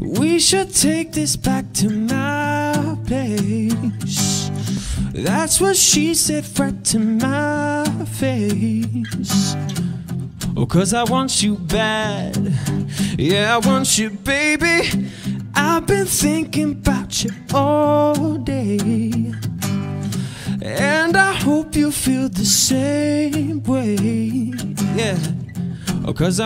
We should take this back to my place. That's what she said right to my face. Oh, cause I want you bad. Yeah, I want you, baby. I've been thinking about you all day. And I hope you feel the same way. Yeah. Oh, cause I